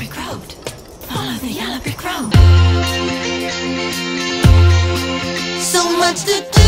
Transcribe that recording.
brick road. Follow the yellow brick road. So much to do